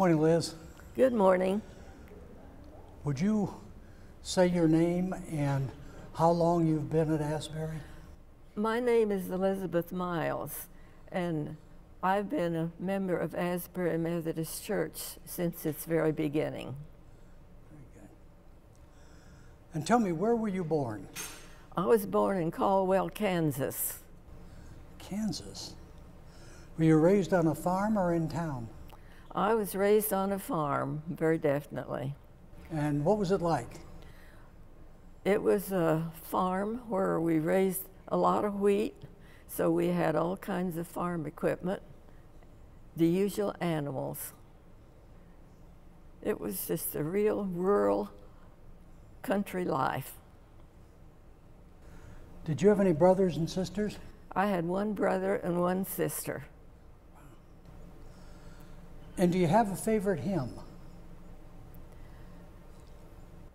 Morning, Liz. Good morning. Would you say your name and how long you've been at Asbury? My name is Elizabeth Miles, and I've been a member of Asbury Methodist Church since its very beginning. Very good. And tell me, where were you born? I was born in Caldwell, Kansas. Kansas. Were you raised on a farm or in town? I was raised on a farm, very definitely. And what was it like? It was a farm where we raised a lot of wheat, so we had all kinds of farm equipment, the usual animals. It was just a real rural country life. Did you have any brothers and sisters? I had one brother and one sister. And do you have a favorite hymn?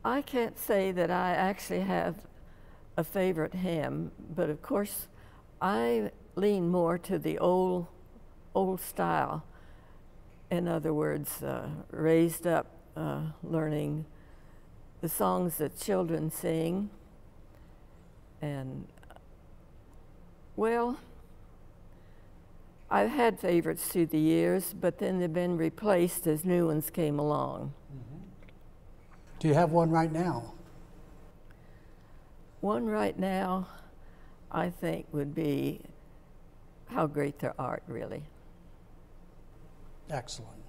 I can't say that I actually have a favorite hymn, but of course, I lean more to the old, old style. In other words, uh, raised up uh, learning the songs that children sing. And, well, I've had favorites through the years, but then they've been replaced as new ones came along. Mm-hmm. Do you have one right now? One right now, I think, would be How Great Thou Art, really. Excellent.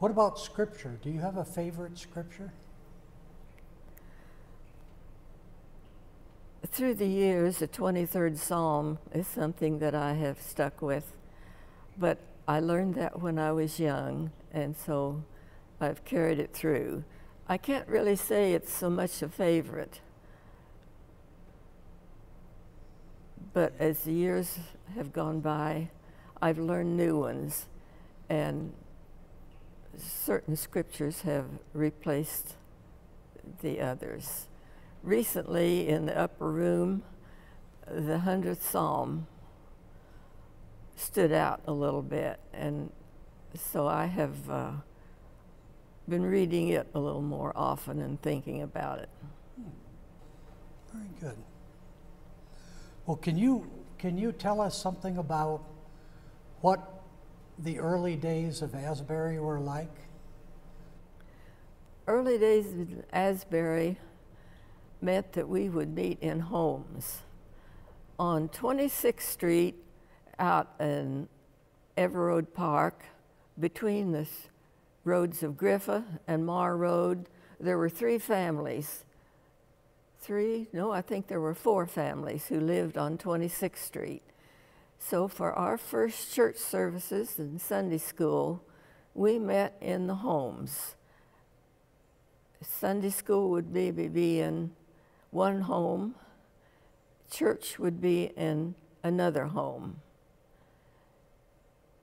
What about scripture? Do you have a favorite scripture? Through the years, the 23rd Psalm is something that I have stuck with, but I learned that when I was young, and so I've carried it through. I can't really say it's so much a favorite. But as the years have gone by, I've learned new ones, and certain scriptures have replaced the others. Recently, in the upper room, the 100th Psalm stood out a little bit, and so I have uh, been reading it a little more often and thinking about it. Very good. Well, can you can you tell us something about what the early days of Asbury were like? Early days of Asbury meant that we would meet in homes. On 26th Street, out in Everroad Park, between the roads of Griffa and Marr Road, there were three families. Three? No, I think there were four families who lived on 26th Street. So for our first church services in Sunday school, we met in the homes. Sunday school would maybe be in one home, church would be in another home.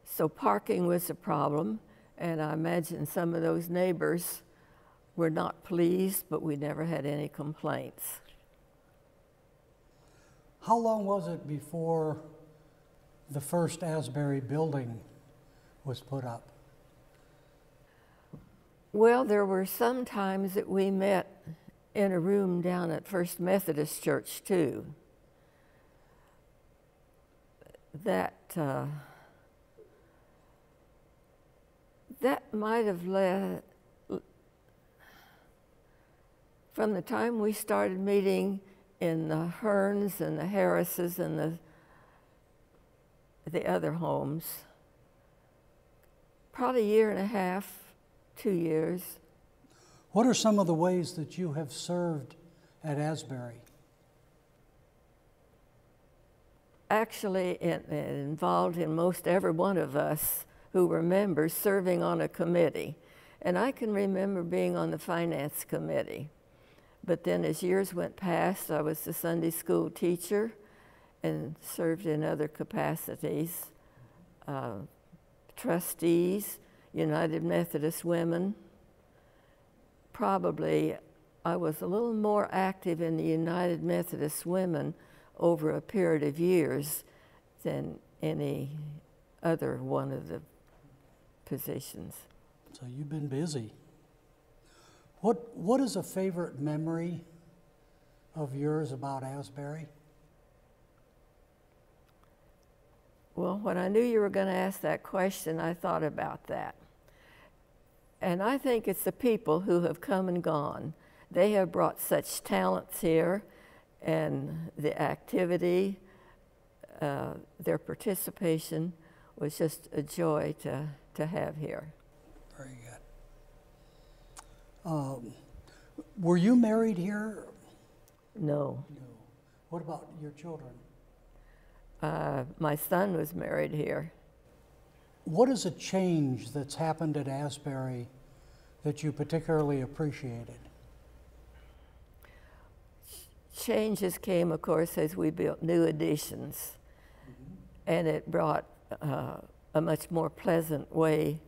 So parking was a problem, and I imagine some of those neighbors were not pleased, but we never had any complaints. How long was it before the first Asbury building was put up? Well, there were some times that we met in a room down at First Methodist Church, too. That, uh, that might have led, from the time we started meeting in the Hearns and the Harrises and the, the other homes, probably a year and a half, two years. What are some of the ways that you have served at Asbury? Actually, it, involved in most every one of us who were members serving on a committee. And I can remember being on the finance committee. But then as years went past, I was the Sunday school teacher and served in other capacities. Uh, trustees, United Methodist Women, probably I was a little more active in the United Methodist Women over a period of years than any other one of the positions. So you've been busy. What, what is a favorite memory of yours about Asbury? Well, when I knew you were going to ask that question, I thought about that. And I think it's the people who have come and gone. They have brought such talents here, and the activity, uh, their participation was just a joy to, to have here. Very good. Um, were you married here? No. No. What about your children? Uh, my son was married here. What is a change that's happened at Asbury that you particularly appreciated? Changes came, of course, as we built new additions, and it brought uh, a much more pleasant way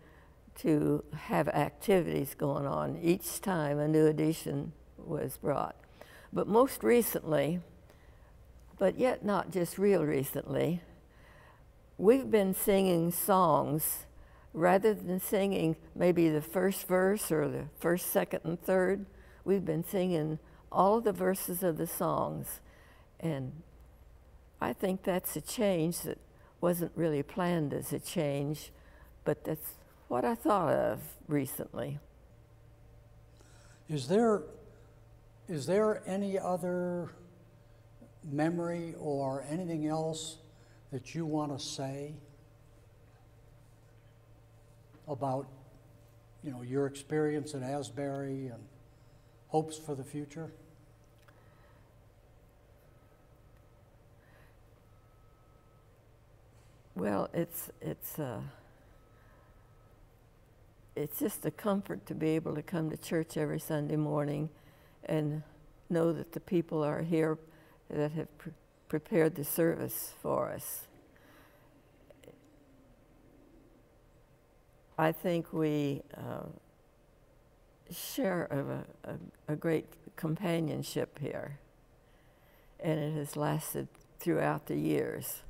to have activities going on each time a new addition was brought. But most recently, but yet not just real recently, we've been singing songs rather than singing maybe the first verse or the first, second, and third. We've been singing all of the verses of the songs. And I think that's a change that wasn't really planned as a change, but that's what I thought of recently. Is there, is there any other memory or anything else that you want to say about, you know, your experience at Asbury and hopes for the future? Well, it's it's uh, it's just a comfort to be able to come to church every Sunday morning, and know that the people are here that have prepared the service for us. I think we uh, share a, a, a great companionship here, and it has lasted throughout the years.